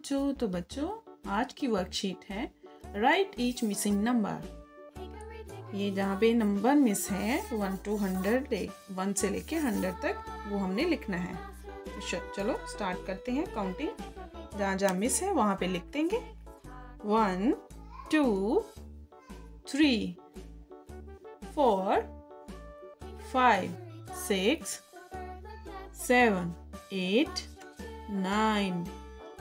बच्चों तो बच्चों आज की वर्कशीट है राइट ईच मिसिंग नंबर ये जहाँ पे नंबर मिस है वन टू हंड्रेड वन से लेके हंड्रेड तक वो हमने लिखना है। तो चलो स्टार्ट करते हैं काउंटिंग जहाँ जहाँ मिस है वहाँ पे लिख देंगे। One two three four five six seven eight nine,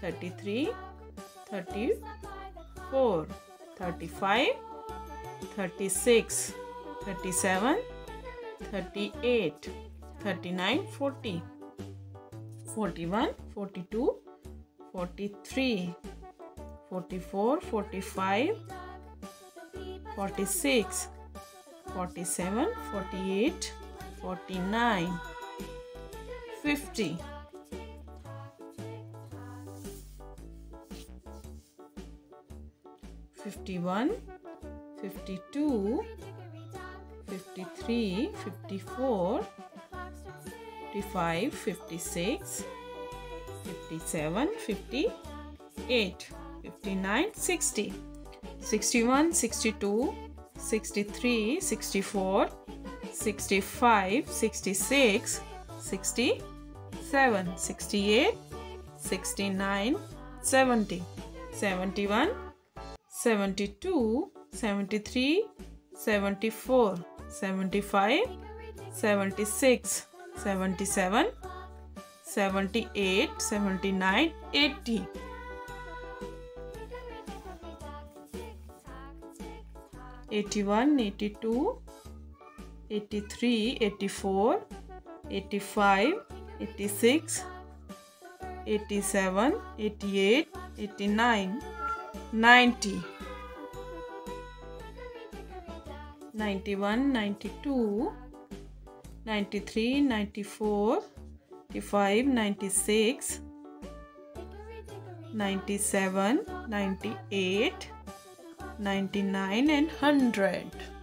33 34 35 36 37 38 39 40 41 42 43 44 45 46 47 48 49 50 51 52 53 54 55 56 57 58 59 60 61 62 63 64 65 66 67 68 69 70 71 72, 73, 74, 75, 76, 77, 78, 79, 80. Eighty-one, eighty-two, eighty-three, eighty-four, eighty-five, eighty-six, eighty-seven, eighty-eight, eighty-nine. 90 91 92 93 94 95 96 97 98 99 and 100